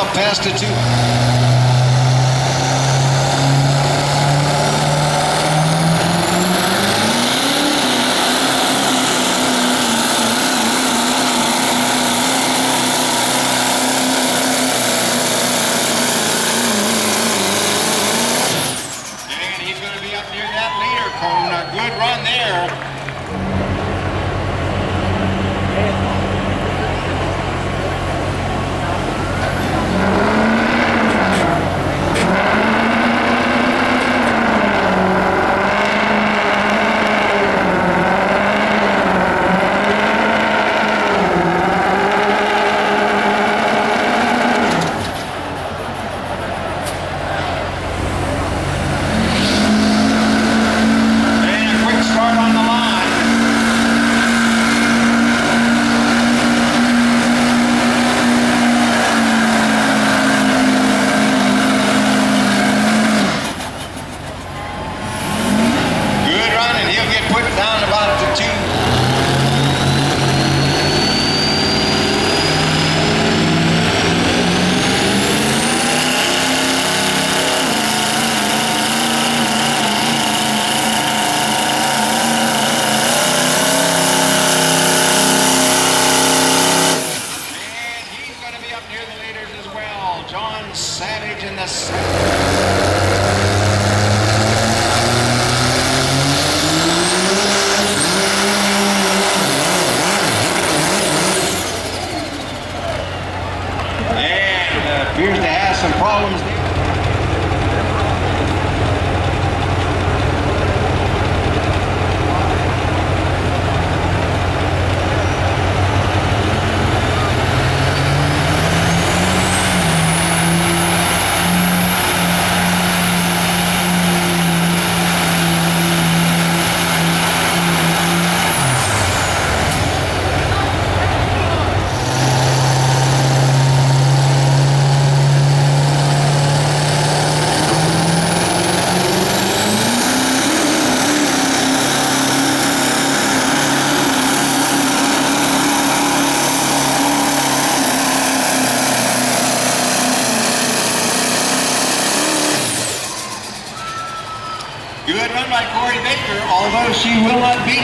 off past the two.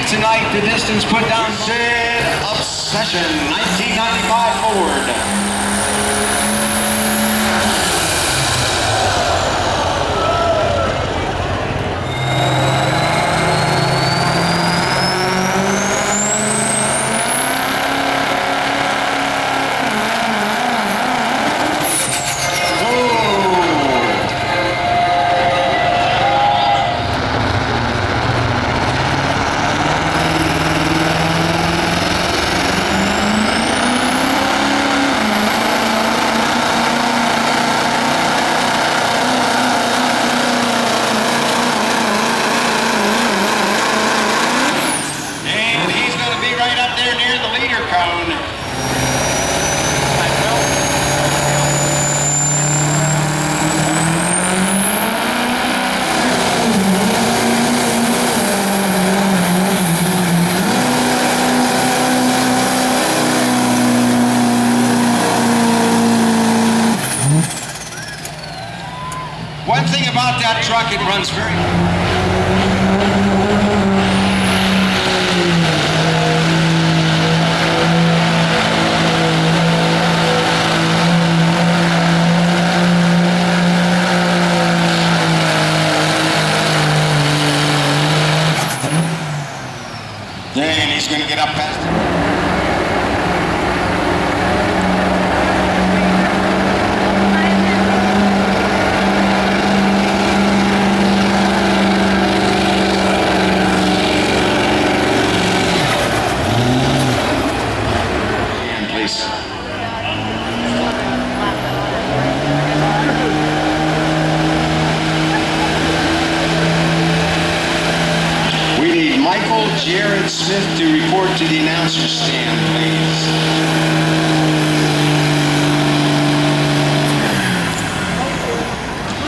tonight the distance put down Sid Obsession 1995 Ford. about that truck, it runs very Smith to report to the announcer stand, please.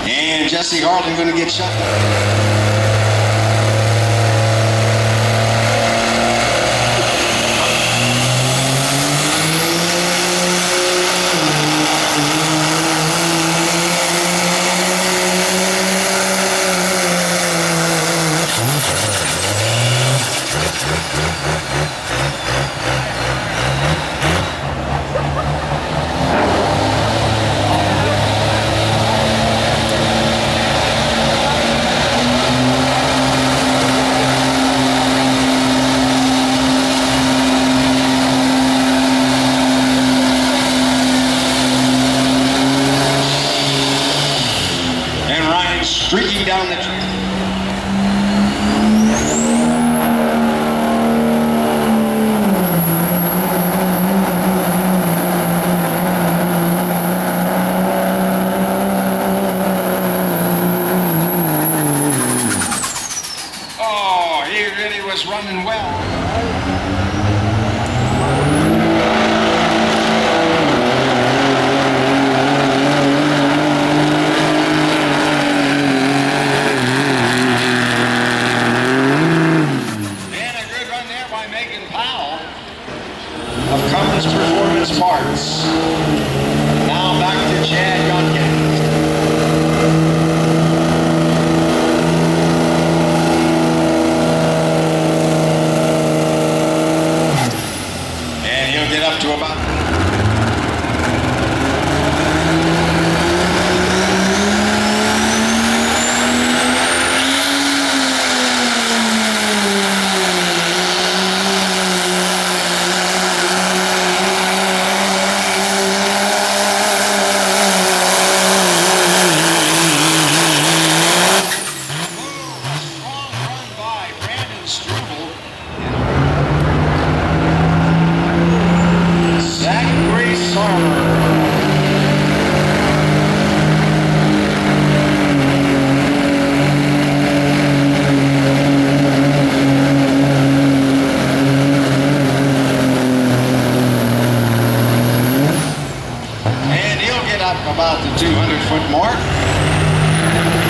And Jesse Hartland going to get shot. running well. of Compass Performance Parts. Now back to Chad Younkin. Up to about about the 200 foot mark.